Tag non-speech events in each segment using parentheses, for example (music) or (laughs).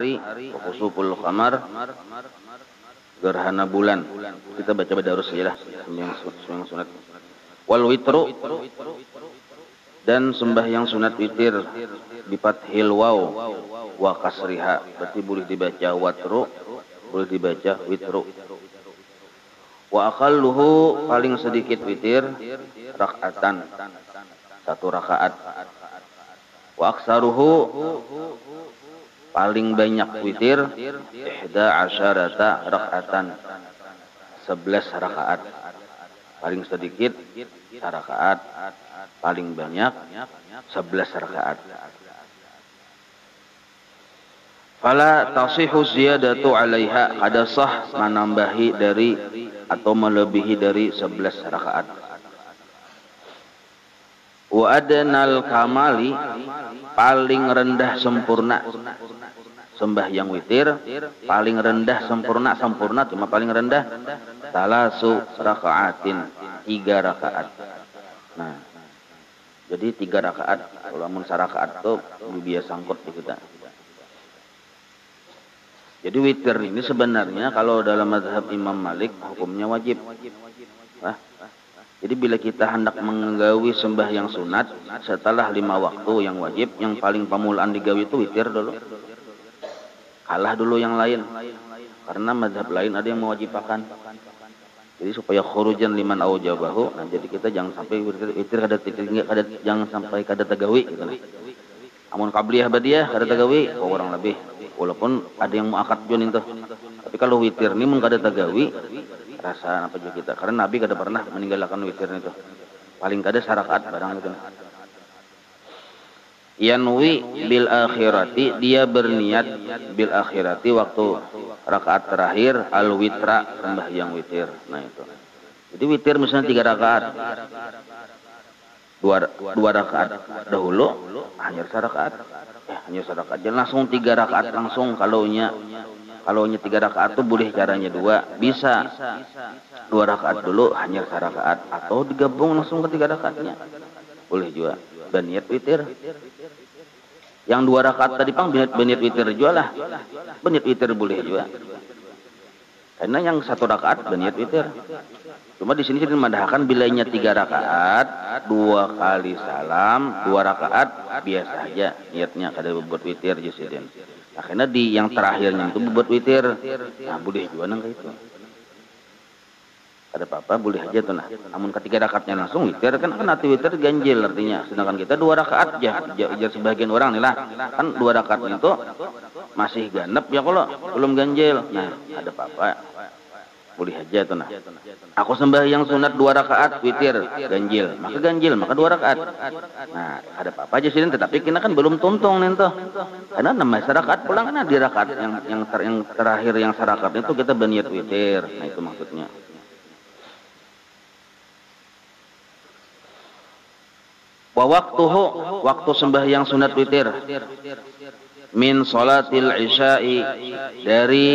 hari khusuful qamar gerhana bulan. Kita baca badarus saja lah yang sunat. Wal witru dan sembahyang sunat witir di fathil waw wa kasriha. Berarti boleh dibaca watru boleh dibaca witru. Wa aqalluhu paling sedikit witir rakaatan satu rakaat. Wa aksaruhu paling banyak witir ihda asyarata rakaatan sebelas rakaat. Paling sedikit rakaat. Paling banyak sebelas rakaat. Fala tasihu ziyadatu alaiha ada sah menambahi dari atau melebihi dari 11 rakaat. Wa adnal kamali paling rendah sempurna sembahyang witir paling rendah sempurna sempurna cuma paling rendah salasu rakaatin tiga rakaat. Nah, jadi tiga rakaat kalau mun rakaat tuh biasa sangkut di kita. Jadi witir ini sebenarnya kalau dalam mazhab Imam Malik hukumnya wajib. Nah, jadi bila kita hendak menggawi sembahyang sunat setelah lima waktu yang wajib, yang paling pamulaan digawi itu witir dulu. Kalah dulu yang lain. Karena mazhab lain ada yang mewajibkan. Jadi supaya khurujan liman aujabahu, nah jadi kita jangan sampai witir, kada kada jangan sampai kada tagawi gitu. Amun qabliyah badiyah kada tagawi, oh, orang lebih walaupun ada yang mau akad jun itu tapi kalau witir ini mun kada tagawi rasa apa juga kita karena Nabi kada pernah meninggalkan witir itu paling kada sarakaat barang itu yanwi bil akhirati dia berniat bil akhirati waktu rakaat terakhir al witra sembahyang witir. Nah itu. Jadi witir misalnya tiga rakaat. Dua dua rakaat dahulu hanya rakaat. Ya hanya rakaat. Jangan langsung tiga rakaat langsung kalau nya kalau nya tiga rakaat tuh boleh caranya dua. Bisa. Dua rakaat dulu hanya rakaat. Atau digabung langsung ke tiga rakaatnya. Boleh juga. Baniat witir yang dua rakaat tadi pang baniat baniat witir juga lah baniat witir boleh juga karena yang satu rakaat baniat witir Cuma di sini kita madahkan bilainya tiga rakaat, dua kali salam, dua rakaat biasa aja niatnya kada buat witir jusiden. Akhirnya di yang terakhirnya itu buat witir, nah boleh juga nang itu. Ada apa-apa boleh aja tuh nah. Namun ketiga rakaatnya langsung witir kan kan nanti witir ganjil artinya. Sedangkan kita dua rakaat aja, aja sebagian orang nih lah. Kan dua rakaat itu masih ganep ya kalau belum ganjil. Nah ada apa-apa boleh aja tuh nah. Aku sembahyang sunat dua rakaat witir ganjil, maka ganjil maka dua rakaat. Nah ada apa, -apa aja sih tetapi kita kan belum tuntung nih tuh. Karena nama rakaat pulang kan di rakaat yang yang, ter, yang terakhir yang serakat itu kita berniat witir. Nah itu maksudnya. Wa waktuhu waktu sembahyang sunat witir. Min salatil isya'i dari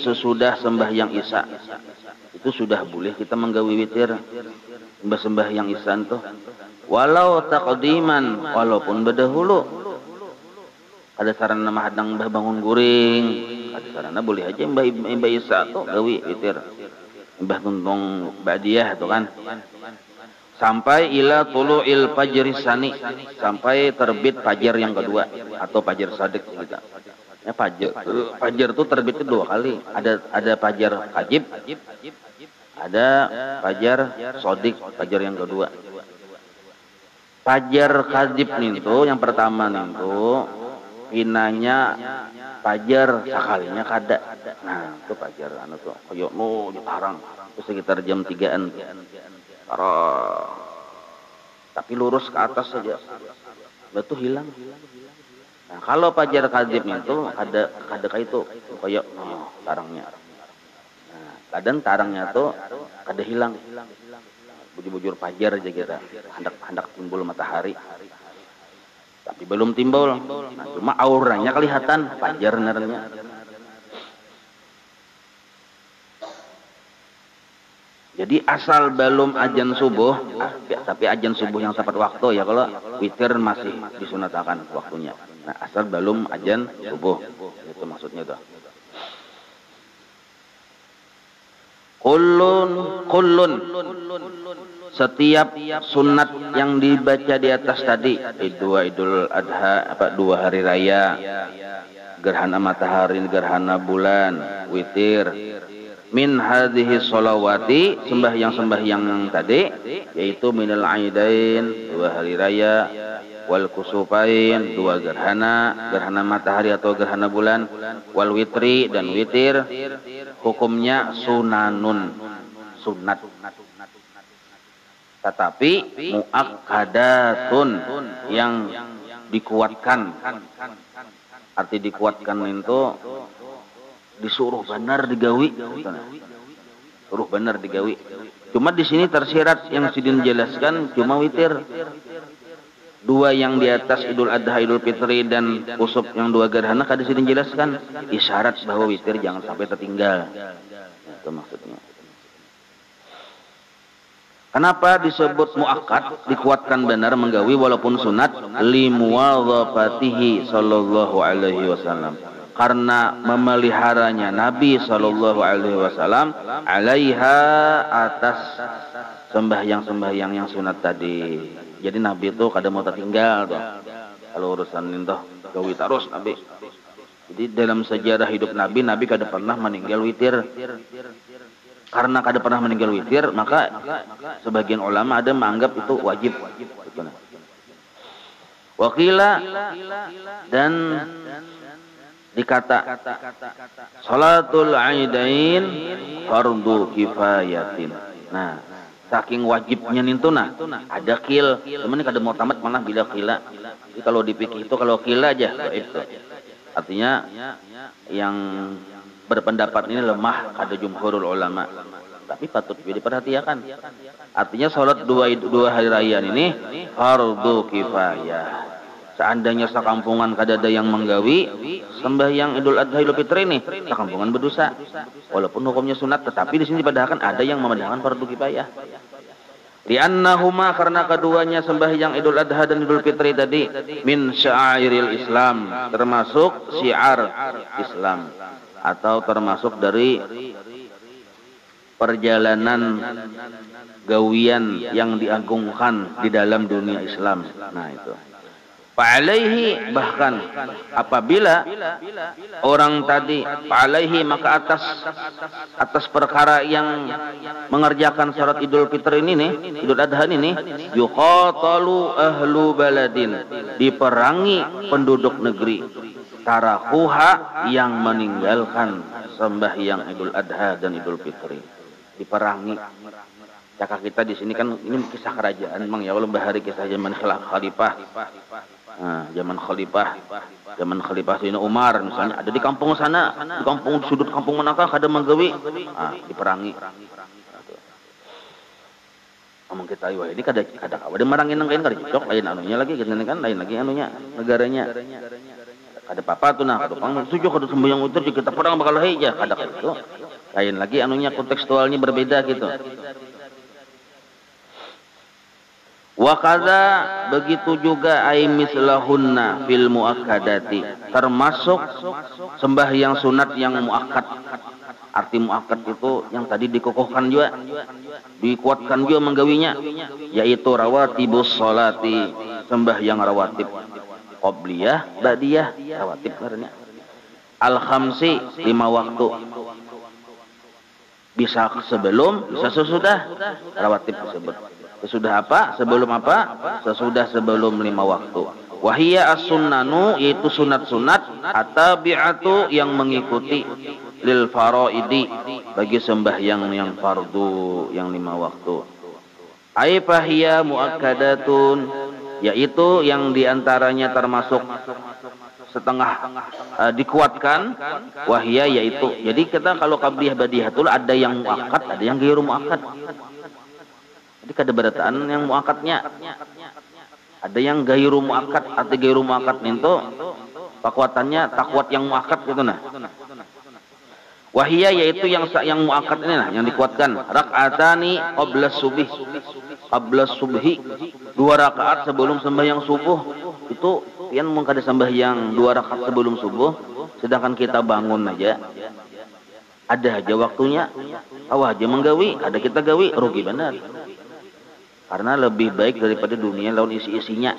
sesudah sembahyang isya. Itu sudah boleh kita menggawi witir sembah sembahyang isya itu walau taqdiman walaupun berdahulu. Ada sarana nama hadang mbah bangun guring ada sarana boleh aja mbah mbah isya tuh gawi witir. Mbah tuntung badiah tuh kan sampai ila il fajri sani. Sampai terbit fajar yang kedua. Atau fajar sadik kita ya fajar. Fajar itu terbit dua kali. Ada ada fajar kajib ada fajar sodik fajar yang kedua. Fajar kajib itu yang pertama itu pinanya fajar sekalinya kada. Nah itu fajar anu tuh koyok nu itu sekitar jam tigaan Taruh. Tapi lurus ke atas saja. Batu hilang. Nah, kalau pajar kadib itu ada kayak itu kayak oh, tarangnya. Nah, kadang tarangnya tuh kada hilang. Bujur-bujur pajar aja kita. Hendak-hendak timbul matahari. Tapi belum timbul. Nah, cuma auranya kelihatan pajar nernya. Jadi asal belum ajan subuh, ah, tapi ajan subuh yang tepat waktu ya kalau witir masih disunatakan waktunya. Nah, asal belum ajan subuh. Itu maksudnya tuh. Kulun, kulun. Setiap sunat yang dibaca di atas tadi, dua idul adha, apa dua hari raya, gerhana matahari, gerhana bulan, witir, min hadhihi solawati sembahyang-sembahyang yang tadi yaitu minal aidain dua hari raya wal kusupain dua gerhana gerhana matahari atau gerhana bulan wal witri dan witir. Hukumnya sunanun sunat. Tetapi muakkadatun yang dikuatkan. Arti dikuatkan itu disuruh benar digawi. Suruh benar digawi. Cuma di sini tersirat yang sidin jelaskan cuma witir. Dua yang di atas Idul Adha Idul Fitri dan usuk yang dua gerhana kada sidin jelaskan. Isyarat bahwa witir jangan sampai tertinggal. Itu maksudnya. Kenapa disebut muakkad? Dikuatkan benar menggawi walaupun sunat. Limuwadhafatihi sallallahu alaihi wasallam karena memeliharanya Nabi Shallallahu Alaihi Wasallam alaiha atas sembahyang-sembahyang yang sunat tadi. Jadi Nabi itu kadang mau tertinggal tuh. Kalau urusan itu gawi terus Nabi. Jadi dalam sejarah hidup Nabi, Nabi kada pernah meninggal witir. Karena kada pernah meninggal witir, maka sebagian ulama ada menganggap itu wajib. Wakila dan dikata salatul aidain fardu kifayatin. Nah saking wajibnya nintuna ada kil. Temen kada mau tamat malah bila kila. Jadi kalau dipikir itu kalau kila aja itu artinya yang berpendapat ini lemah kada jumhurul ulama. Tapi patut diperhatikan. Artinya salat dua dua hari raya ini fardu kifayah Seandainya sekampungan kadada yang menggawi sembahyang Idul Adha Idul Fitri ini, sekampungan berdosa. Walaupun hukumnya sunat, tetapi di sini padahal ada yang memandangkan fardu kifayah. Liannahuma karena keduanya sembahyang Idul Adha dan Idul Fitri tadi min syairil Islam, termasuk syiar Islam atau termasuk dari perjalanan gawian yang diagungkan di dalam dunia Islam. Nah itu. Fa'alaihi bahkan apabila orang tadi fa'alaihi maka atas atas perkara yang mengerjakan syarat Idul Fitri ini nih, Idul Adha ini yuqatalu ahlu baladin diperangi penduduk negeri tarakuha yang meninggalkan sembahyang Idul Adha dan Idul Fitri. Diperangi. Cakap kita di sini kan ini kisah kerajaan, mang ya. Allah bahari kisah zaman khalifah Nah, zaman khalifah, zaman khalifah Sayyidina Umar misalnya ada di kampung sana, di kampung sudut kampung manakah ada menggawi, ah, diperangi. Ngomong kita wah ini kada kada kawa dia marangin nang kain kada cocok lain anunya lagi gitu kan lain lagi anunya negaranya. Kada apa tuh nah, kada pang tujuh kada sembahyang utur kita perang bakal heja kada itu. Lain lagi anunya kontekstualnya berbeda gitu. Wakada begitu juga ai mislahunna fil muakkadati termasuk sembahyang sunat yang muakkad. Arti muakkad itu yang tadi dikokohkan juga dikuatkan juga menggawinya yaitu rawatibus salati sembahyang rawatib. Qabliyah ba'diyah rawatib karena. Al khamsi lima waktu. Bisa sebelum bisa sesudah rawatib tersebut Sesudah apa? Sebelum apa? Sesudah sebelum lima waktu. Wahia as-sunnanu yaitu sunat-sunat atabi'atu yang mengikuti lil faraidi bagi sembahyang yang fardu yang lima waktu. Ai fahiya muakkadatun yaitu yang di antaranya termasuk setengah uh, dikuatkan wahia yaitu jadi kita kalau qabliyah badihatul ada yang muakkad ada yang ghairu muakkad jadi kadeberataan yang muakatnya. Ada yang gairu muakat atau gairu muakat itu kekuatannya takwat yang muakat gitu nah. Wahia yaitu yang yang muakat ini nah, yang dikuatkan. Rakaatani qabla subih. Qabla subhi. Dua rakaat sebelum sembahyang subuh itu pian mun kada sembahyang dua rakaat sebelum subuh sedangkan kita bangun aja ada aja waktunya awah aja menggawi ada kita gawi rugi benar karena lebih baik daripada dunia lawan isi-isinya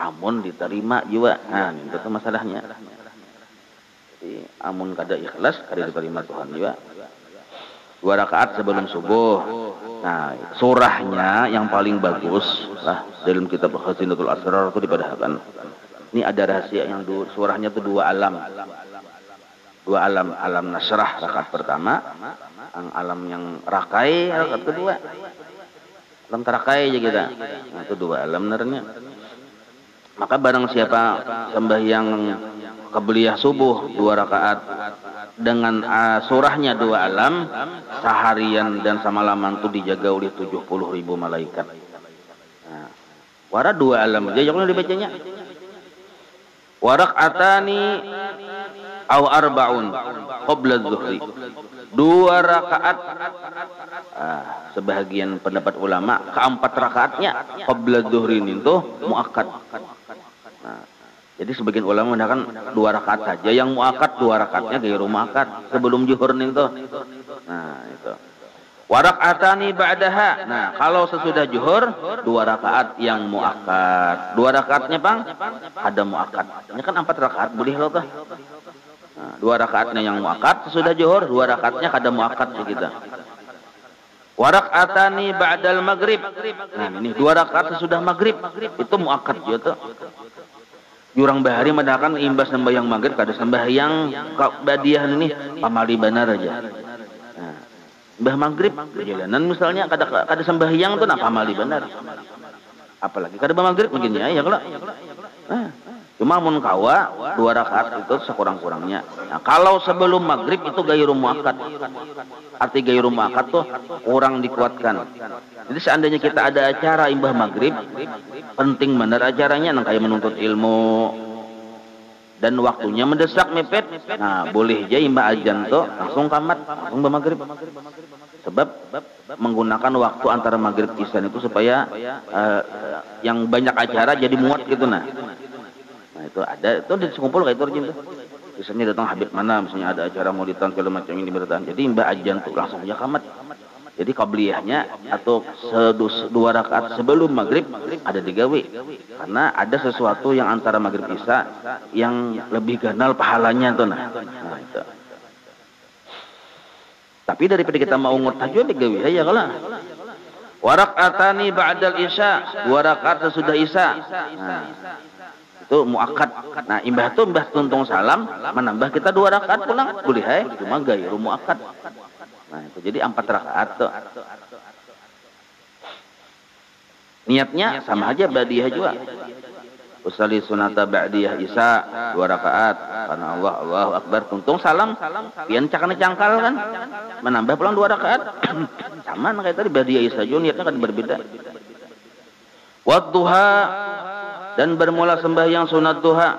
amun diterima juga nah itu masalahnya jadi amun kada ikhlas kada diterima Tuhan juga dua rakaat sebelum subuh. Nah, surahnya yang paling bagus lah dalam kitab Khazinatul Asrar itu dipadahkan. Ini ada rahasia yang dua, surahnya itu dua alam. Dua alam, alam nasrah rakaat pertama, yang alam yang rakai rakaat kedua. Alam terakai aja kita. Nah, itu dua alam nernya. Maka barang siapa sembahyang kebelia subuh dua rakaat dengan uh, surahnya dua alam seharian dan semalaman itu dijaga oleh 70 ribu malaikat. Nah, wara dua alam aja yang dibacanya. Warak atani aw arbaun qabla zuhri. Dua rakaat ah, sebahagian pendapat ulama keempat rakaatnya qabla zuhri itu muakkad. Nah, jadi sebagian ulama mengatakan dua rakaat saja. Yang muakat dua rakaatnya gaya rumah akad sebelum juhur itu. Nah itu. Warakatani ba'daha. Nah kalau sesudah juhur dua rakaat yang muakat. Dua rakaatnya bang ada muakat. Ini kan empat rakaat boleh loh tuh. Nah, dua rakaatnya yang muakat sesudah juhur dua rakaatnya ada muakat begitu. Warakatani ba'dal maghrib. Nah ini dua rakaat sesudah maghrib. Itu muakat juga tuh. Jurang bahari madakan imbas sembahyang maghrib kada sembahyang badiah ini pamali benar aja. Nah, mbah maghrib perjalanan misalnya kada kada sembahyang tuh nah pamali benar. Apalagi kada maghrib mungkin ya ya kalau. Nah, Cuma mun kawa dua rakaat itu sekurang-kurangnya. Nah, kalau sebelum maghrib itu gayru muakat. Arti gayru muakat tuh kurang dikuatkan. Jadi seandainya kita ada acara imbah maghrib, penting benar acaranya, nang kayak menuntut ilmu dan waktunya mendesak mepet. Nah, boleh aja imbah ajan tuh langsung kamat, langsung imbah maghrib. Sebab menggunakan waktu antara maghrib isan itu supaya uh, yang banyak acara jadi muat gitu nah. Nah itu ada, itu di sekumpul kayak itu rajin tuh. Misalnya datang Habib mana, misalnya ada acara mau ditang segala macam ini bertahan. Jadi mbak ajan tuh langsung punya kamat. Jadi kabliyahnya atau sedus, dua rakaat sebelum maghrib ada digawe. Karena ada sesuatu yang antara maghrib isya yang lebih ganal pahalanya tuh nah. nah itu. Tapi daripada kita mau ngurtajwa digawe ya kalau Warak atani ba'dal isya, dua rakaat sesudah isya. Nah, itu muakat. Nah, imbah itu imbah tuntung salam menambah kita dua rakaat pulang hai cuma gaya muakat. Nah, itu jadi empat rakaat tuh. Niatnya sama aja badiah juga. Usali sunata ba'diyah Isa dua rakaat karena Allah Allahu Akbar tuntung salam pian cakane cangkal kan menambah pulang dua rakaat sama kayak tadi ba'diyah Isa juga niatnya kan berbeda. Wadduha dan bermula sembahyang sunat duha.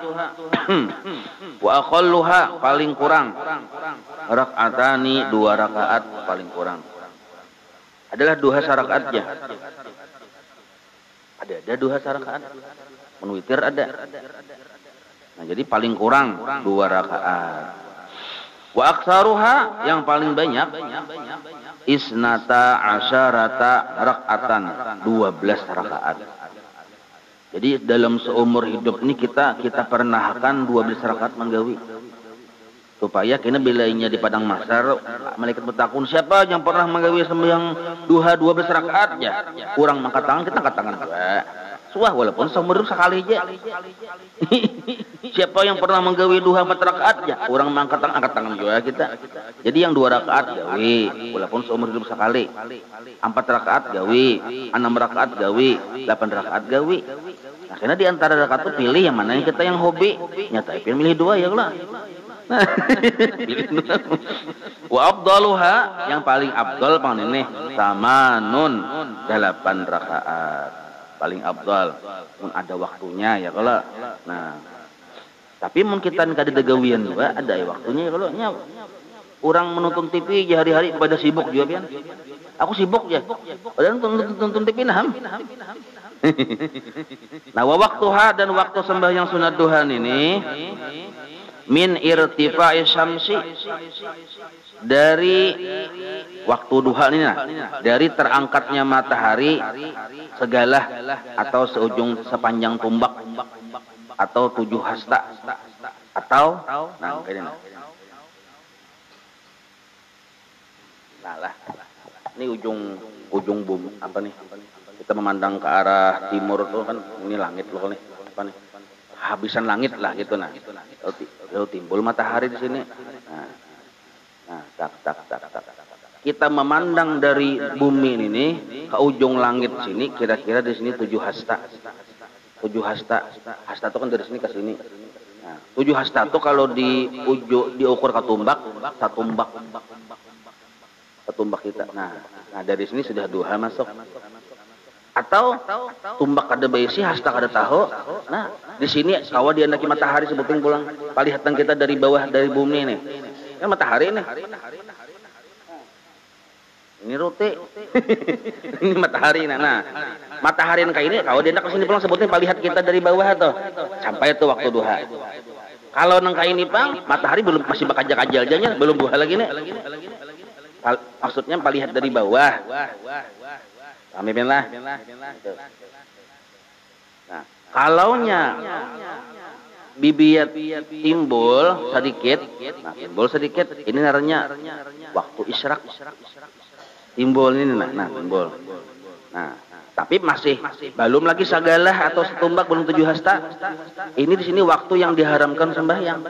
(coughs) Wa aqalluha paling kurang. Rakaatani dua rakaat paling kurang. Adalah dua sarakaatnya. Ada ada dua sarakaat. Menwitir ada. Nah jadi paling kurang dua rakaat. Wa aksaruha yang paling banyak isnata asyarata rakaatan dua belas rakaat jadi dalam seumur hidup ini kita kita pernahkan dua belas rakaat menggawi. Supaya kena bilainya di padang masar, malaikat bertakun siapa yang pernah menggawi sembahyang duha dua belas rakaat ya. Kurang mangkat tangan kita angkat tangan. Suah walaupun seumur sekali aja. siapa yang pernah menggawi duha empat rakaat ya. Kurang mangkat tangan angkat tangan juga kita. Jadi yang dua rakaat gawi walaupun seumur hidup sekali. Empat rakaat gawi, enam rakaat gawi, delapan rakaat. Nah, karena di antara rakaat itu pilih yang mana yang kita yang hobi. Nyata pilih milih dua ya lah. (laughs) Wa abdaluha yang paling abdal ini sama nun delapan rakaat. Paling abdal. Mun ada waktunya ya kalau. Nah, tapi mungkin kita kada degawian juga ada ya waktunya ya kalau nya orang menonton TV hari-hari pada sibuk juga pian. Aku sibuk ya. Padahal nonton, TV nah. (laughs) nah, wa waktuha dan waktu sembahyang sunat duha ini min irtifa'i syamsi dari waktu duha ini nah, dari terangkatnya matahari segala atau seujung sepanjang tumbak atau tujuh hasta atau nah ini nah. ini ujung ujung bumi apa nih? Kita memandang ke arah timur tuh kan ini langit loh nih apa nih? Habisan langit lah gitu nah. Lalu timbul matahari di sini. Nah, nah tak tak tak tak kita memandang dari bumi ini ke ujung langit sini kira-kira di sini tujuh hasta. Tujuh hasta. Hasta itu kan dari sini ke sini. Nah, tujuh hasta itu kalau di ujung diukur katumbak satu tumbak kita. Nah, nah dari sini sudah duha masuk. Atau tumbak kada besi hasta kada tahu nah di sini kawa diandaki matahari sebuting pulang. Palihatan kita dari bawah dari bumi ini. Kan matahari ini ini rute. (laughs) Ini matahari nah, nah. Matahari kayak ini kalau dia sini pulang sebutnya palihat kita dari bawah tuh sampai itu waktu duha. Kalau nangka ini pang matahari belum masih bakal ajal ajalnya belum duha lagi nih maksudnya palihat dari bawah. Amin lah. Nah, kalaunya bibit timbul sedikit, nah timbul sedikit, ini namanya waktu israk. Timbul ini nah, nah timbul. Nah, tapi masih belum lagi sagalah atau setumbak belum tujuh hasta. Ini di sini waktu yang diharamkan sembahyang.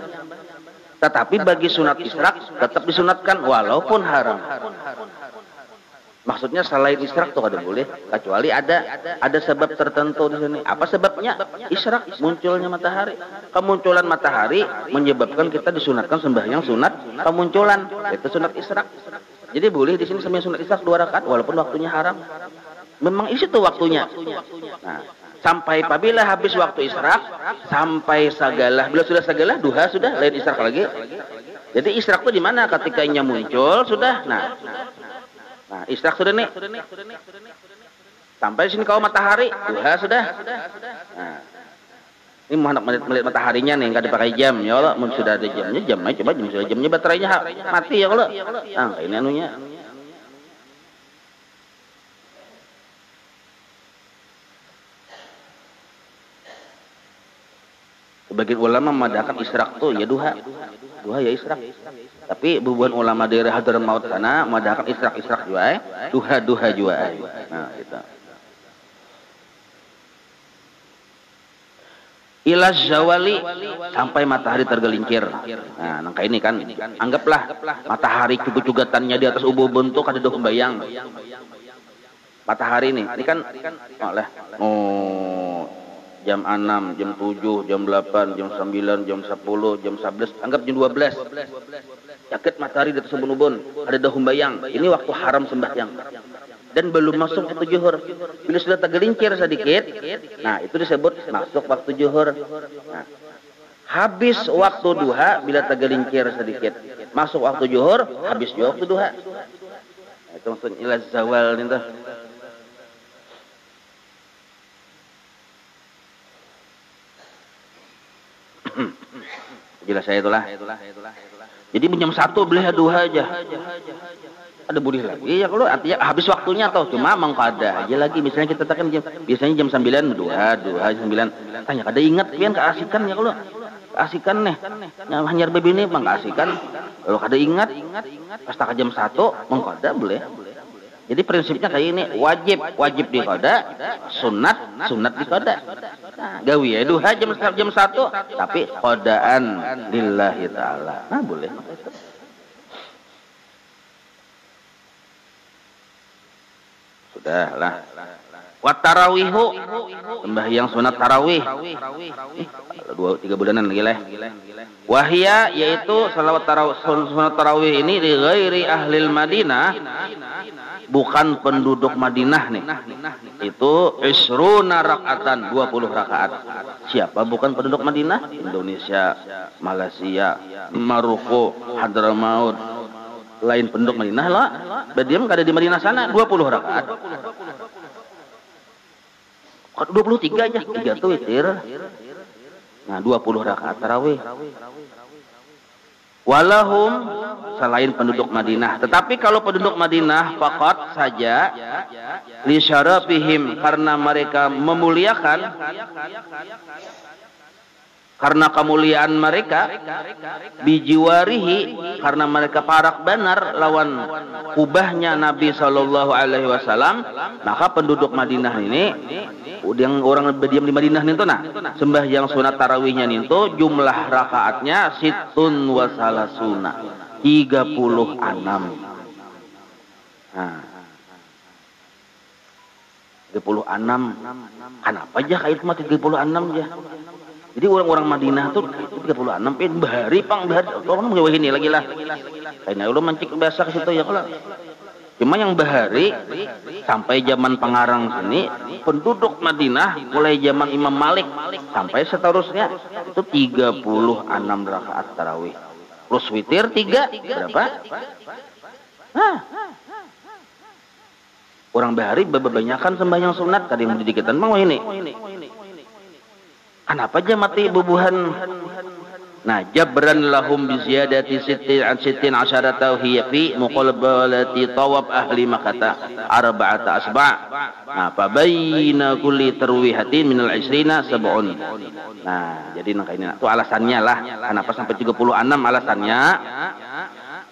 Tetapi bagi sunat israk tetap disunatkan walaupun haram. Maksudnya selain israk tuh ada boleh, kecuali ada ada sebab tertentu di sini. Apa sebabnya? Israk munculnya matahari. Kemunculan matahari menyebabkan kita disunatkan sembahyang sunat kemunculan. Itu sunat israk. Jadi boleh di sini sembahyang sunat israk dua rakaat walaupun waktunya haram. Memang isi tuh waktunya. Nah, sampai apabila habis waktu israk sampai sagalah bila sudah sagalah duha sudah lain israk lagi jadi israk itu di mana ketika inya muncul sudah nah Nah, istirahat sudah nih. Sampai sini kau matahari, duha sudah. Nah, ini melihat, melihat mataharinya nih, nggak dipakai jam ya Allah. Mungkin sudah ada jamnya, jam aja coba jam sudah jamnya baterainya mati ya Allah. Nah, ini anunya. Sebagian ulama memadakan istirahat tuh ya duha. Duha ya istirahat. Tapi bubuhan ulama daerah Hadramaut sana memadakan istirahat-istirahat juga eh. Duha-duha juga eh. Nah, gitu. Ilas zawali sampai matahari tergelincir. Nah, nangka ini kan anggaplah matahari cugut-cugatannya di atas ubu bentuk ada dua bayang. Matahari ini, ini kan oleh oh jam 6, jam 7, jam 8, jam 9, jam 10, jam 11, anggap jam 12. Yakin matahari di atas ubun-ubun, ada dahum bayang. Ini waktu haram sembahyang. Dan belum masuk waktu juhur. Bila sudah tergelincir sedikit, nah itu disebut masuk waktu juhur. Nah, habis waktu duha bila tergelincir sedikit. Masuk waktu juhur, habis juga waktu duha. Nah, itu maksudnya ilah zawal ini tuh. Jelas saya itulah. Jadi jam satu beli dua aja. Ada boleh lagi. Ya kalau artinya habis waktunya atau cuma mang ada aja lagi. Misalnya kita tekan jam biasanya jam sembilan dua dua sembilan. Tanya ada ingat pian keasikan ya kalau keasikan nih. Yang hanya bebi ini mang keasikan. Kalau ada ingat pas tak jam satu ada boleh. Jadi prinsipnya kayak ini wajib wajib di koda, sunat sunat di koda. Nah, gawi ya duha jam jam satu, tapi kodaan lillahi taala. Nah boleh. Sudah lah. Wat tarawihu sembahyang sunat tarawih. Dua tiga bulanan lagi lah. Wahia yaitu salawat tarawih sunat tarawih ini di ghairi ahli Madinah bukan penduduk Madinah nih. Itu isruna rakaatan 20 rakaat. Siapa bukan penduduk Madinah? Indonesia, Malaysia, Maroko, Hadramaut. Lain penduduk Madinah lah. Berdiam ada di Madinah sana 20 rakaat. 23 aja, tiga tuh witir. Nah, 20 rakaat tarawih. Walahum selain penduduk Madinah. Tetapi kalau penduduk Madinah fakot saja li syarafihim karena mereka memuliakan karena kemuliaan mereka bijiwarihi karena mereka parak benar lawan kubahnya Nabi Shallallahu Alaihi Wasallam maka penduduk Madinah ini yang orang berdiam di Madinah nih nah sembahyang sunat tarawihnya nih jumlah rakaatnya situn wasalasuna 36 nah. 36 kenapa aja kait mah 36 aja jadi orang-orang Madinah tuh itu 36 pin bahari pang bahari orang mau ini lagi lah. Kayaknya lu mencik biasa ke situ ya kalau. Cuma yang bahari sampai zaman pengarang sini penduduk Madinah mulai zaman Imam Malik sampai seterusnya itu 36 rakaat tarawih. Plus witir 3 berapa? Hah. Orang bahari bebanyakan sembahyang sunat tadi yang didikitan mau ini. Kenapa aja mati bubuhan? Nah, jabran lahum bi ziyadati sittin an sittin asyarata hiya fi muqabalati tawab ahli makata arba'ata asba' nah fa baina kulli tarwihatin minal isrina sab'un. Nah jadi nah ini itu alasannya lah. Kenapa sampai 36 alasannya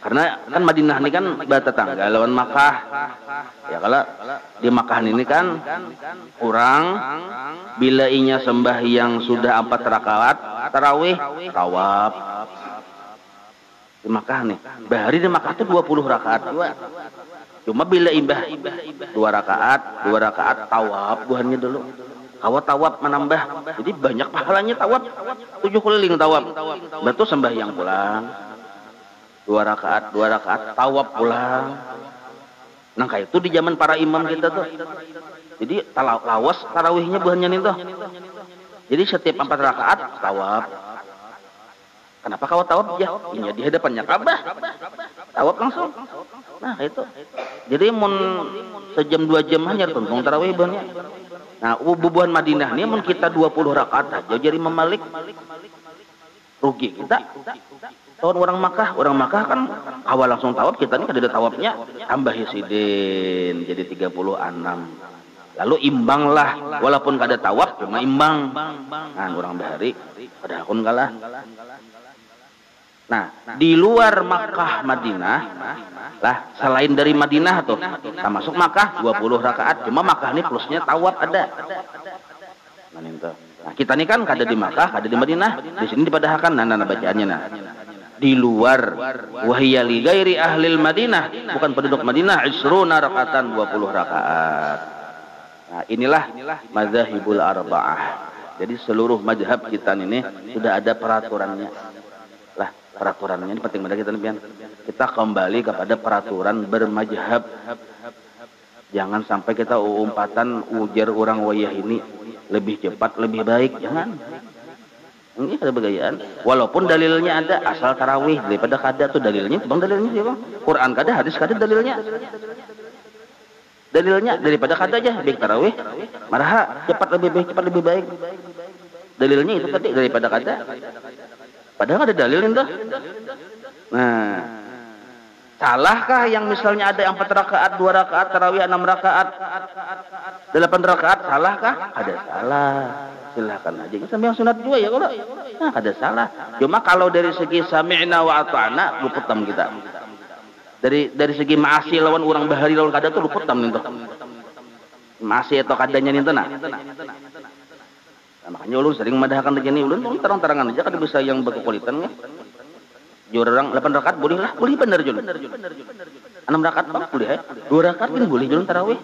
karena kan Madinah ini kan bata tangga lawan Makkah. Ya kalau di Makkah ini kan kurang bila inya sembah yang sudah empat rakaat tarawih tawab. Di Makkah nih. Bahari di Makkah itu 20 rakaat dua. Cuma bila imbah dua rakaat, dua rakaat tawab buahnya dulu. Kawat tawab menambah. Jadi banyak pahalanya tawab. Tujuh keliling tawab. Betul sembah yang pulang dua rakaat dua rakaat tawab pulang. Nah itu di zaman para imam kita tuh. Jadi lawas tarawihnya nih tuh. Jadi setiap empat rakaat tawab kenapa kau tawab ya ini di hadapannya Ka'bah. Tawab langsung. Nah itu. Jadi mun sejam dua jam hanya tuntung tarawih buahnya nah bubuhan Madinah ini mun kita 20 rakaat aja. Jadi memalik rugi kita tahun orang Makkah orang Makkah kan awal langsung tawab kita ini kan ada tawabnya tambah hisidin jadi 36 lalu imbang lah walaupun gak ada tawab cuma imbang. Nah orang bahari pada akun kalah nah di luar Makkah Madinah lah selain dari Madinah tuh termasuk Makkah 20 rakaat cuma Makkah ini plusnya tawab ada. Nah kita ini kan ada di Makkah ada di Madinah di sini dipadahkan nah, nah, nah bacaannya nah di luar. Wahya li gairi ahli Madinah. Bukan penduduk Madinah isruna rakatan 20 rakaat. Nah inilah mazhabul arba'ah. Jadi seluruh mazhab kita ini sudah ada peraturannya. Lah peraturannya ini penting banget kita nih kita kembali kepada peraturan bermazhab jangan sampai kita umpatan ujar orang wayah ini lebih cepat lebih baik. Jangan ini ada begayaan. Walaupun dalilnya ada asal tarawih daripada kada tuh dalilnya. Bang dalilnya sih bang. Quran kada, hadis kada dalilnya. Dalilnya daripada kada aja baik tarawih. Marah cepat lebih baik, cepat lebih baik. Dalilnya itu tadi daripada kada. Padahal ada dalil itu. Nah, salahkah yang misalnya ada empat rakaat, dua rakaat, tarawih enam rakaat, delapan rakaat, salahkah? Ada salah. Silahkan aja. Kita yang sunat juga ya kalau nah ada salah. Cuma kalau dari segi sami'na wa ata'na luputam kita. Dari dari segi maasi lawan orang bahari lawan kada tuh luputam nih tuh. Maasi atau kadanya nih tuh nah. Makanya ulun sering madahkan begini. Ulun terang-terangan aja kan bisa yang berkepolitan ya Jurang 8 rakaat boleh lah, boleh bener julun. 6 rakaat bang boleh ya. 2 rakaat kan boleh julun tarawih.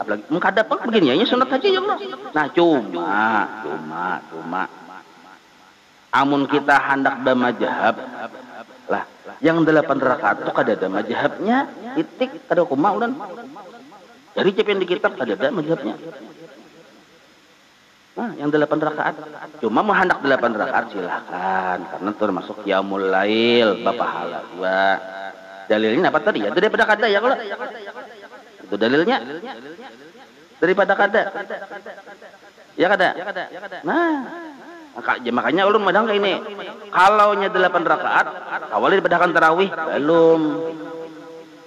Apalagi mengkadap bang begini ya sunat aja ya Allah. Nah cuma, cuma, cuma. Amun kita hendak bermajhab lah yang 8 rakaat itu kada ada majhabnya itik kada kuma udan. Jadi cep yang di kitab kada ada majhabnya. Nah, yang delapan rakaat. Cuma mau hendak delapan rakaat silahkan. Karena termasuk yamul lail, bapak halal dua. Dalilnya apa tadi ya? Daripada kada ya kalau. Itu dalilnya. Daripada kada. Ya kada? Nah, ya makanya ulun madang ini. Kalau nya delapan rakaat, awalnya dipedahkan tarawih, belum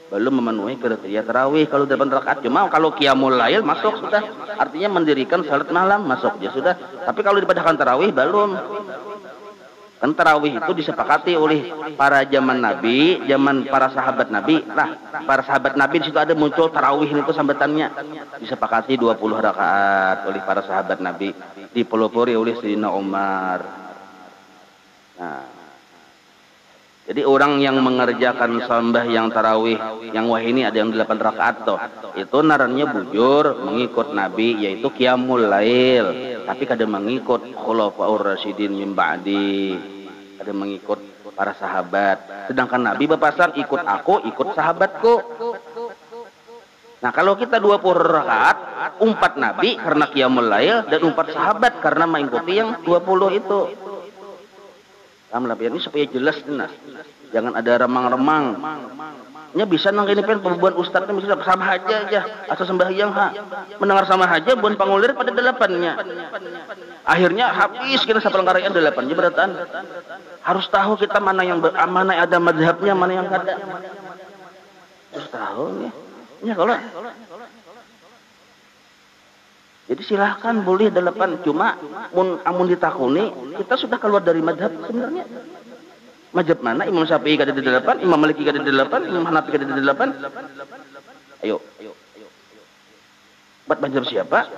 belum memenuhi kriteria tarawih kalau delapan rakaat cuma kalau qiyamul lail masuk sudah artinya mendirikan salat malam masuk ya sudah tapi kalau dipedahkan tarawih belum Kan tarawih itu disepakati oleh para zaman Nabi, zaman para sahabat Nabi. Nah, para sahabat Nabi di situ ada muncul tarawih itu sambatannya. Disepakati 20 rakaat oleh para sahabat Nabi, dipelopori oleh Sayyidina Umar. Nah, jadi orang yang mengerjakan sambah yang tarawih, yang wah ini ada yang 8 rakaat toh. Itu narannya bujur mengikut Nabi yaitu qiyamul lail. Tapi kadang mengikut khulafaur rasyidin min ba'di. Kadang mengikut para sahabat. Sedangkan Nabi berpasang ikut aku ikut sahabatku. Nah kalau kita 20 rakaat umpat Nabi karena qiyamul lail dan umpat sahabat karena mengikuti yang 20 itu Paham ini supaya jelas jelas jangan ada remang-remang. Nya bisa nang ini pen. Pembuat ustadnya bisa sama aja aja asal sembahyang ha. Mendengar sama aja buat pangulir pada delapannya. Akhirnya habis kita sapal ngarayan delapan. Beratan. Harus tahu kita mana yang mana ada madhabnya mana yang ada. Harus tahu ya. Ya kalau jadi silahkan boleh delapan cuma mun amun ditakuni kita sudah keluar dari madhab sebenarnya Majab mana? Imam Syafi'i kada di delapan, Imam Maliki kada di delapan, Imam Hanafi kada di delapan. Ayo. Buat majab siapa?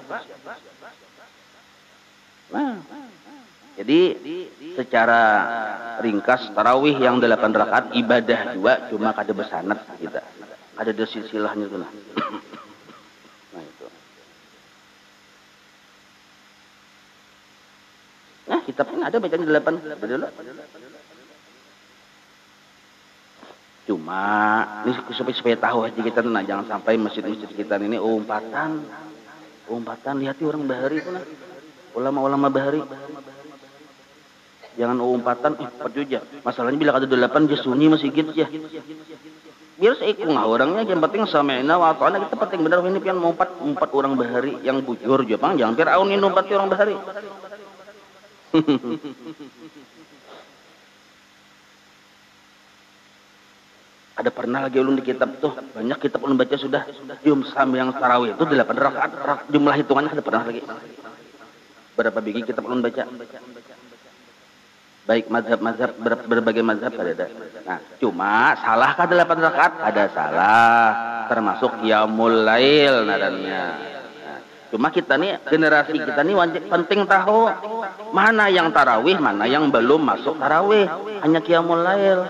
Nah. Jadi secara ringkas tarawih yang delapan rakaat ibadah juga cuma kada bersanat kita. Ada silsilahnya itu nah. nah itu. Nah, kitabnya ada bacaan delapan. Cuma ini supaya, supaya tahu aja kita nah jangan sampai masjid-masjid kita ini umpatan. Umpatan lihat orang bahari nah. Ulama-ulama bahari. Jangan umpatan eh juga. Masalahnya bila ada delapan dia sunyi masih gitu ya. Biar saya ikut orangnya yang penting sama ini waktu anak kita penting benar ini pian mau empat empat orang bahari yang bujur juga jangan biar aun ini empat orang bahari. (laughs) Ada pernah lagi ulun di kitab tuh, banyak kitab ulun baca sudah. Jum sam yang tarawih itu delapan rakaat, jumlah hitungannya ada pernah lagi. Berapa biji kitab ulun baca? Baik mazhab-mazhab, berbagai mazhab ada. Nah, cuma salahkah delapan rakaat? Ada salah, termasuk yamul lail nadanya. Nah, cuma kita nih generasi kita nih penting tahu mana yang tarawih, mana yang belum masuk tarawih, hanya qiyamul lail.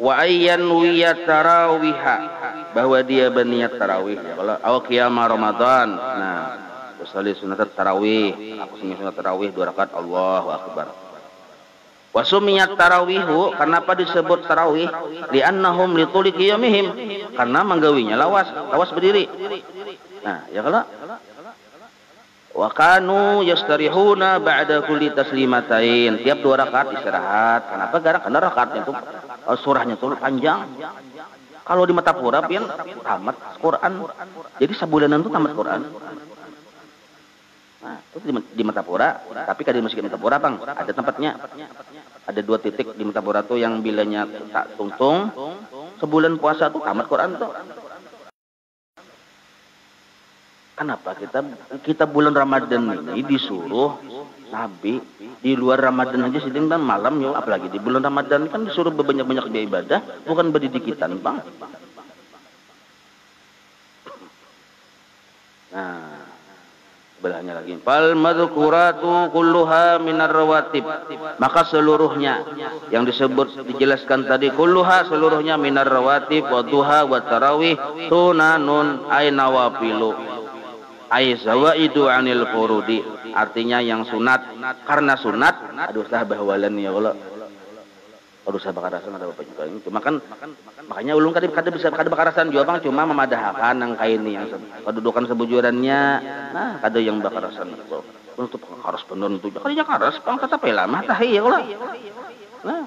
wa ayyan wiyat tarawiha. Bahwa dia berniat tarawih. Kalau awal Ramadan. Nah usalli sunat tarawih aku sunat sunat tarawih dua rakaat Allahu akbar wa sumiyat tarawihu kenapa disebut tarawih li'annahum lituli qiyamihim karena menggawinya lawas lawas berdiri nah ya kalau Wa kanu yastarihuna ba'da kulli taslimatain. Tiap dua rakaat istirahat. Kenapa? Karena rakaatnya itu uh, surahnya itu panjang. Kalau di mata pura pian tamat Quran. Jadi sebulanan itu tamat Quran. Nah, di, di Matapura, tapi kan di Masjid Matapura, Bang, ada tempatnya. Ada dua titik di Matapura tuh yang bilanya tak tungtung, sebulan puasa tuh tamat Quran tuh. Kenapa kita kita bulan Ramadan ini disuruh Nabi di luar Ramadan aja sedang dan malam ya apalagi di bulan Ramadan kan disuruh berbanyak-banyak dia ibadah bukan berdidikitan bang. Nah, belahnya lagi. Fal madzukuratu kulluha minar rawatib. Maka seluruhnya yang disebut dijelaskan tadi kulluha seluruhnya minar rawatib wa duha wa tarawih tunanun ay nawafilu ay zawaidu anil furudi artinya yang sunat karena sunat aduh sah bahwalan ya Allah sah bakarasan ada apa juga cuma kan makanya ulung kada kada bisa kada bakarasan juga bang cuma memadahkan yang kain yang kedudukan sebujurannya. Nah kada yang bakarasan untuk harus benar itu. Kali harus pang kata lama tah iya ulah nah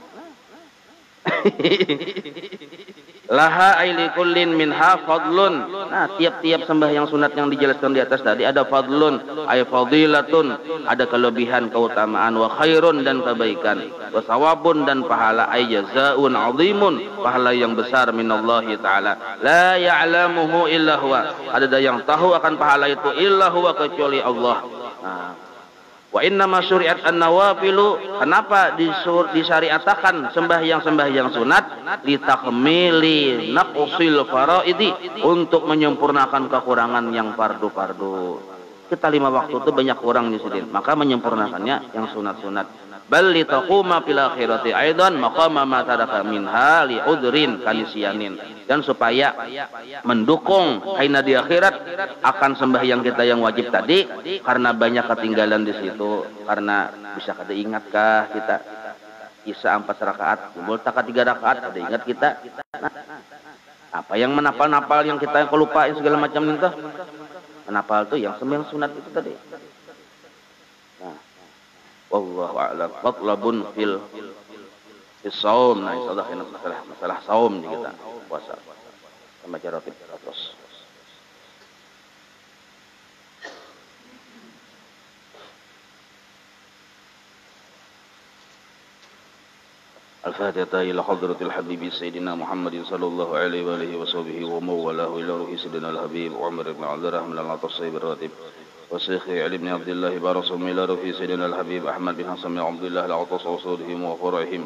(laughs) Laha aili kullin minha fadlun. Nah, tiap-tiap sembahyang sunat yang dijelaskan di atas tadi ada fadlun, ay fadilatun, ada kelebihan, keutamaan wa khairun dan kebaikan, wa sawabun dan pahala ay jazaun azimun, pahala yang besar minallahi taala. La ya'lamuhu illa huwa. Ada yang tahu akan pahala itu illa huwa kecuali Allah. Nah, Wa inna ma syuri'at an-nawafilu. Kenapa disur, disyariatakan sembahyang-sembahyang sunat? Litakmili naqsil faraidi. Untuk menyempurnakan kekurangan yang fardu-fardu. Kita lima waktu itu banyak kurang di sini, maka menyempurnakannya yang sunat-sunat bal litaquma fil akhirati aidan maqama ma taraka minha li udrin kanisyanin dan supaya mendukung aina di akhirat akan sembahyang kita yang wajib tadi karena banyak ketinggalan di situ karena bisa kada ingatkah kita Isa empat rakaat, jumul taka tiga rakaat, ada ingat kita. apa yang menapal-napal yang kita yang kelupain segala macam itu? Menapal tuh yang sembilan sunat itu tadi. Wallahu a'lam. Matlabun fil fil saum. Nah insyaallah masalah masalah saum di kita. Puasa. Sama cara terus الفاتحة إلى حضرة الحبيب سيدنا محمد صلى الله عليه وآله وصحبه ومن والاه إلى روح سيدنا الحبيب عمر بن عبد الرحمن العطر الراتب وشيخ علي بن عبد الله بارسهم إلى رفي سيدنا الحبيب أحمد بن حسن بن عبد الله العطس وصولهم وفرعهم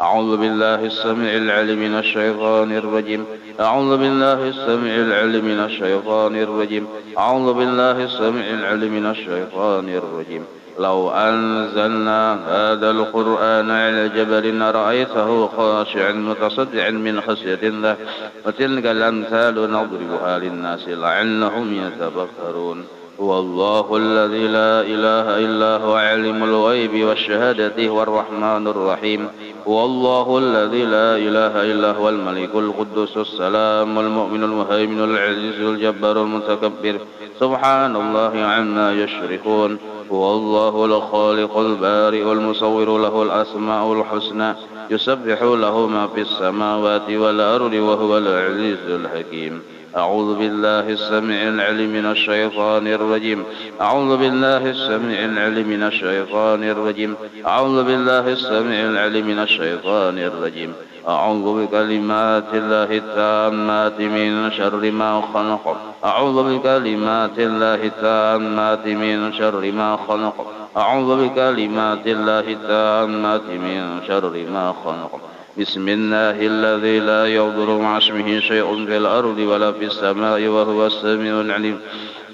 أعوذ بالله السميع العليم من الشيطان الرجيم. أعوذ بالله السميع العليم من الشيطان الرجيم. أعوذ بالله السميع العليم من الشيطان الرجيم. لو أنزلنا هذا القرآن على جبل رأيته خاشعا متصدعا من خشية الله وتلك الأمثال نضربها للناس لعلهم يتفكرون. هو الله الذي لا إله إلا هو علم الغيب والشهادة هو الرحمن الرحيم. هو الله الذي لا إله إلا هو الملك القدوس السلام المؤمن المهيمن العزيز الجبار المتكبر. سبحان الله عما يشركون. هو الله الخالق البارئ المصور له الأسماء الحسنى يسبح له ما في السماوات والأرض وهو العزيز الحكيم. أعوذ بالله السميع العليم من الشيطان الرجيم. أعوذ بالله السميع العليم من الشيطان الرجيم. أعوذ بالله السميع العليم من الشيطان الرجيم. أعوذ بكلمات الله التامات من شر ما خلق. أعوذ بكلمات الله التامات من شر ما خلق. أعوذ بكلمات الله التامات من شر ما خلق. بسم الله الذي لا يضر مع اسمه شيء في الأرض ولا في السماء وهو السميع العليم.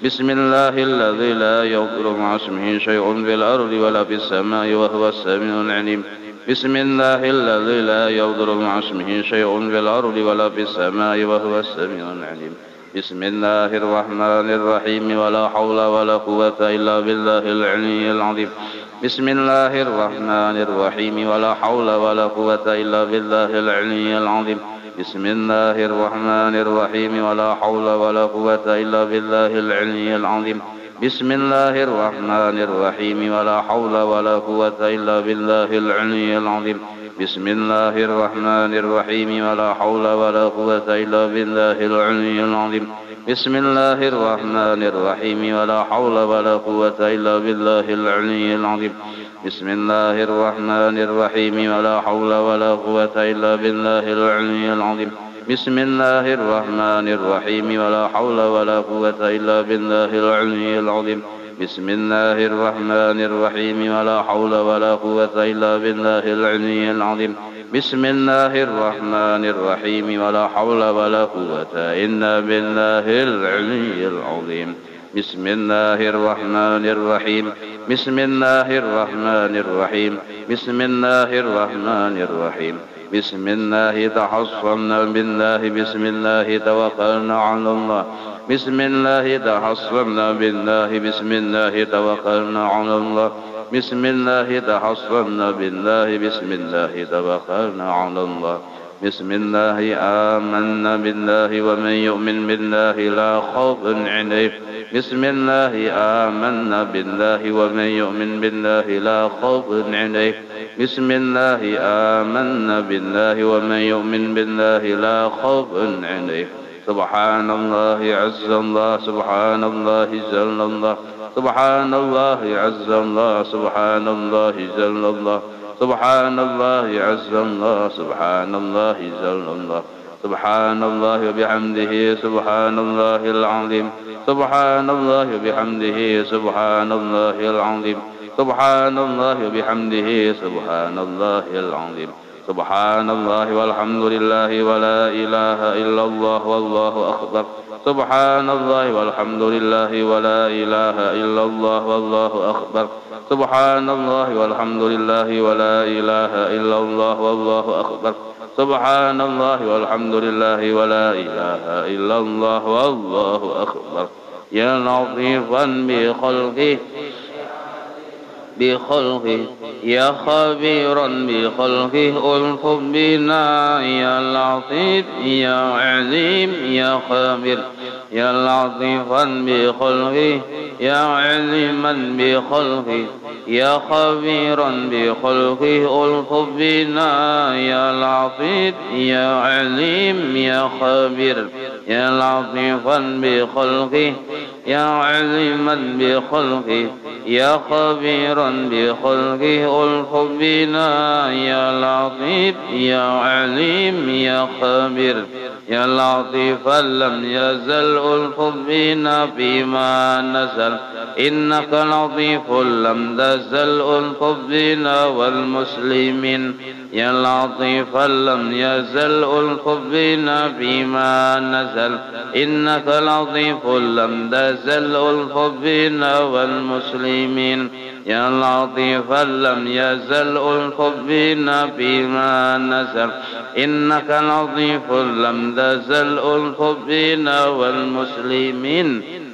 بسم الله الذي لا يضر مع اسمه شيء في الأرض ولا في السماء وهو السميع العليم. بسم الله الذي لا يضر مع اسمه شيء في الأرض ولا في السماء وهو السميع العليم. بسم الله الرحمن الرحيم. ولا حول ولا قوة إلا بالله العلي العظيم. بسم الله الرحمن الرحيم. ولا حول ولا قوة إلا بالله العلي العظيم. بسم الله الرحمن الرحيم. ولا حول ولا قوة إلا بالله العلي العظيم. بسم الله الرحمن الرحيم ولا حول ولا قوة إلا بالله العلي العظيم. بسم الله الرحمن الرحيم ولا حول ولا قوة إلا بالله العلي العظيم. بسم الله الرحمن الرحيم ولا حول ولا قوة إلا بالله العلي العظيم. بسم الله الرحمن الرحيم ولا حول ولا قوة إلا بالله العلي العظيم. بسم الله الرحمن الرحيم ولا حول ولا قوة إلا بالله العلي العظيم. بسم الله الرحمن الرحيم ولا حول ولا قوة إلا بالله العلي العظيم. بسم الله الرحمن الرحيم ولا حول ولا قوة إلا بالله العلي العظيم. بسم الله الرحمن الرحيم بسم الله الرحمن الرحيم بسم الله الرحمن الرحيم. بسم الله تحصنا بالله بسم الله توكلنا على الله. بسم الله تحصنا بالله بسم الله توكلنا على الله. بسم الله تحصنا بالله بسم الله توكلنا على الله. بسم الله آمنا بالله ومن يؤمن بالله لا خوف عليه. بسم الله آمنا بالله ومن يؤمن بالله لا خوف عليه. بسم الله آمنا بالله ومن يؤمن بالله لا خوف عليه. سبحان الله عز الله سبحان الله جل الله سبحان الله عز الله سبحان الله جل الله سبحان الله عز الله سبحان الله جل الله سبحان الله وبحمده سبحان الله العظيم سبحان الله وبحمده سبحان الله العظيم سبحان الله وبحمده سبحان الله العظيم. سبحان الله والحمد لله ولا إله إلا الله والله أكبر. سبحان الله والحمد لله ولا إله إلا الله والله أكبر. سبحان الله والحمد لله ولا إله إلا الله والله أكبر. سبحان الله والحمد لله ولا إله إلا الله والله أكبر. يا لطيفا بخلقه. بخلقه يا خبيرا بخلقه ألف بنا يا لطيف يا عليم يا خبير يا لطيفا بخلقه يا عليما بخلقه. يا خبيرا بخلقه ألف بنا يا لطيف يا عليم يا خبير يا لطيفا بخلقه يا عليما بخلقه يا خبيرا بخلقه ألف بنا يا لطيف يا عليم يا خبير يا لطيفا لم يزل ألف بنا فيما نزل إنك لطيف لم تزل بنا والمسلمين. يا لطيفا لم يزل بنا فيما نزل. إنك لطيف لم تزل بنا والمسلمين. يا لطيفا لم يزل بنا فيما نزل. إنك لطيف لم تزل بنا والمسلمين.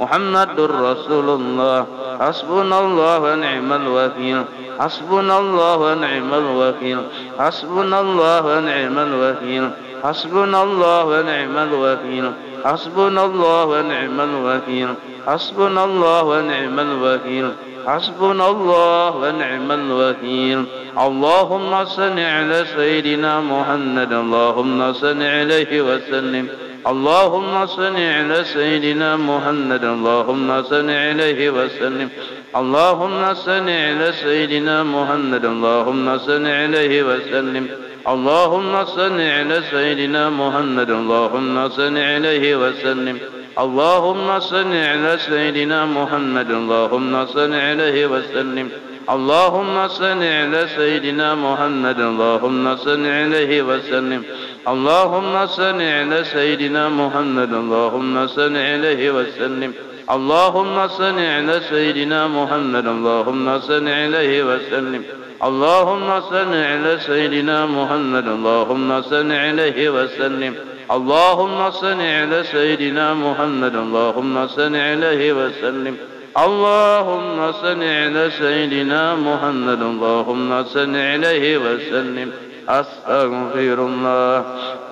محمد رسول الله. حسبنا الله ونعم الوكيل. حسبنا الله ونعم الوكيل. حسبنا الله ونعم الوكيل. حسبنا الله ونعم الوكيل. حسبنا الله ونعم الوكيل. حسبنا الله ونعم الوكيل. حسبنا الله ونعم الوكيل. اللهم صل على سيدنا محمد. اللهم صل عليه وسلم. اللهم صل على سيدنا محمد اللهم صل عليه وسلم اللهم صل على سيدنا محمد اللهم صل عليه وسلم اللهم صل على سيدنا محمد اللهم صل عليه وسلم اللهم صل على سيدنا محمد اللهم صل عليه وسلم اللهم صل على سيدنا محمد اللهم صل عليه وسلم اللهم صل على سيدنا محمد اللهم صل عليه وسلم اللهم صل على سيدنا محمد اللهم صل عليه وسلم اللهم صل على سيدنا محمد اللهم صل عليه وسلم اللهم صل على سيدنا محمد اللهم صل عليه وسلم اللهم صل على سيدنا محمد اللهم صل عليه وسلم أستغفر الله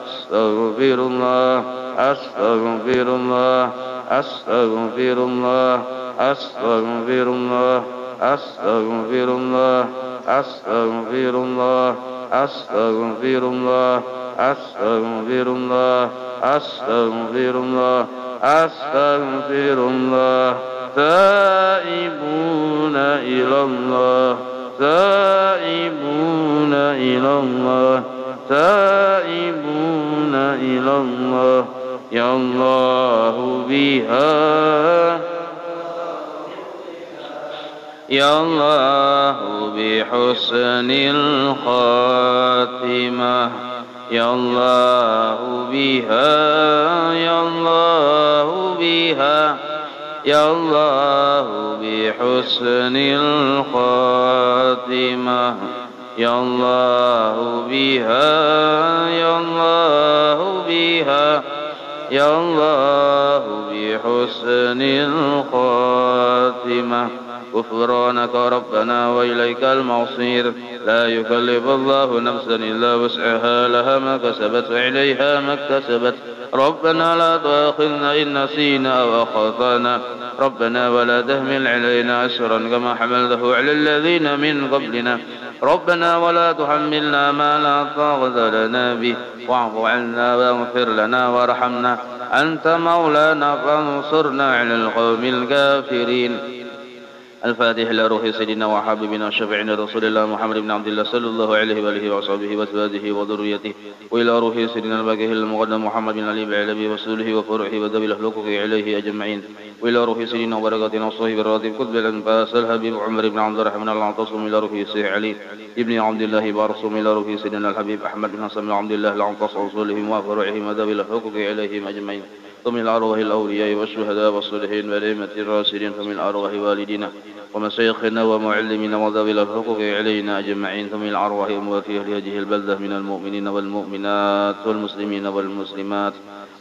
أستغفر الله أستغفر الله أستغفر الله أستغفر الله أستغفر الله أستغفر الله أستغفر الله أستغفر الله أستغفر الله أستغفر الله تائبون إلى الله تائبون إلى الله تائبون إلى الله. يا الله بها. يا الله بحسن الخاتمة. يا الله بها. يا الله بها. يا الله بحسن الخاتمة. يا الله بها يا الله بها يا الله بحسن الخاتمة. غفرانك ربنا وإليك المصير. لا يكلف الله نفسا إلا وسعها لها ما كسبت وإليها ما اكتسبت. ربنا لا تؤاخذنا إن نسينا أو أخطأنا. ربنا ولا تهمل علينا أسرا كما حملته على الذين من قبلنا. ربنا ولا تحملنا ما لا طاقة لنا به. واعف عنا واغفر لنا وارحمنا. أنت مولانا فانصرنا على القوم الكافرين. الفاتح لروح سيدنا وحبيبنا وشفيعنا رسول الله محمد بن عبد الله صلى الله عليه وآله وصحبه وأزواجه وذريته وإلى روح سيدنا الباقي المقدم محمد بن علي بعلبي ورسوله وفرعه وذوي الأخلاق عليه أجمعين وإلى روح سيدنا وبركاتنا وصحبه الراتب كتب الأنفاس الحبيب عمر بن عبد الرحمن العنتصم إلى روح سيح علي ابن عبد الله بارسوم إلى روح سيدنا الحبيب أحمد بن حسن بن عبد الله العنتص رسولهم وفرعهم وذوي الأخلاق عليهم أجمعين. ومن أرواح الأولياء والشهداء والصالحين والأئمة الراشدين فمن أرواح والدينا ومشايخنا ومعلمنا وذوي الحقوق علينا أجمعين فمن أرواح أموات أهل هذه البلدة من المؤمنين والمؤمنات والمسلمين والمسلمات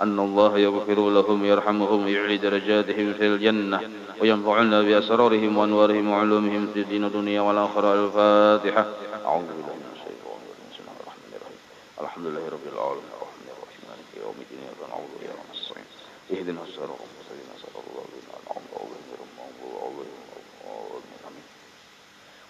أن الله يغفر لهم ويرحمهم ويعلي درجاتهم في الجنة وينفعنا بأسرارهم وأنوارهم وعلومهم في الدين الدنيا والآخرة الفاتحة أعوذ بالله من الشيطان الرجيم بسم الله الرحمن الرحيم الحمد لله رب العالمين الرحمن الرحيم مالك يوم الدين إياك نعبد وإياك نستعين اهدنا الصراط المستقيم صراط الذين أنعمت عليهم غير المغضوب عليهم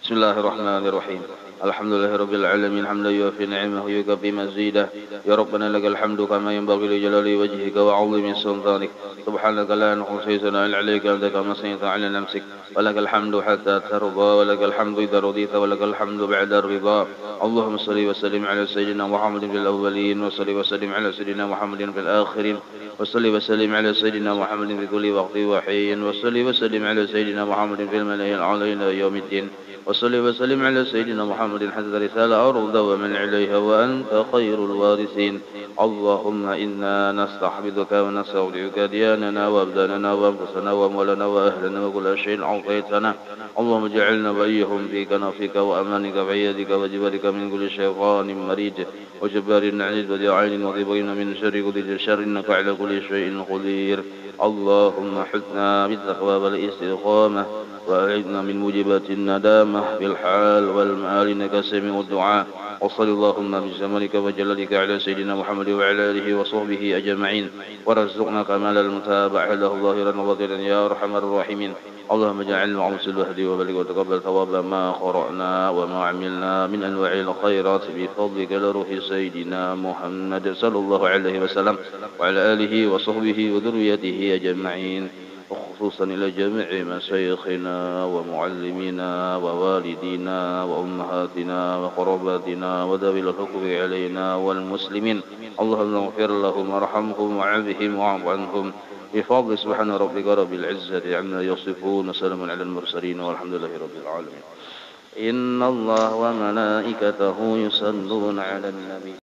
بسم الله الرحمن الرحيم. الحمد لله رب العالمين حمدا يوفي نعمه ويكفي مزيده يا ربنا لك الحمد كما ينبغي لجلال وجهك وعظيم سلطانك سبحانك لا نحصي ثناء عليك انت كما صنعت على نفسك ولك الحمد حتى ترضى ولك الحمد اذا رضيت ولك الحمد بعد الرضا اللهم صل وسلم على سيدنا محمد في الاولين وصل وسلم على سيدنا محمد في الاخرين وصل وسلم على سيدنا محمد في كل وقت وحين وصل وسلم على سيدنا محمد في الملأ الأعلى يوم الدين وصل وسلم على سيدنا محمد حتى رسالة أرض ومن عليها وأنت خير الوارثين. اللهم إنا نستحمدك ونستودعك دياننا وأبداننا وأنفسنا وأموالنا وأهلنا وكل شيء أعطيتنا. اللهم اجعلنا وإيهم في كنفك وأمانك بعيدك وجبرك من كل شيطان مريد وجبار عنيد ودعين وضبين من شر كل شر إنك على كل شيء قدير. اللهم حثنا بالتقوى والاستقامة وأعذنا من موجبات الندامة في الحال والمآل إنك سميع الدعاء وصل اللهم بجمالك وجلالك على سيدنا محمد وعلى آله وصحبه أجمعين. ورزقنا كمال المتابعة. له ظاهرا وباطنا يا أرحم الراحمين. اللهم اجعلنا عمس الوهد وبلغ وتقبل ثواب ما قرأنا وما عملنا من أنواع الخيرات بفضلك لروح سيدنا محمد صلى الله عليه وسلم وعلى آله وصحبه وذريته أجمعين وخصوصا إلى جميع مشايخنا ومعلمينا ووالدينا وأمهاتنا وقرباتنا وذوي الحقوق علينا والمسلمين. اللهم اغفر لهم وارحمهم وعافهم واعف عنهم. بفضل سبحان ربك رب العزة عما يصفون وسلام على المرسلين والحمد لله رب العالمين. إن الله وملائكته يصلون على النبي.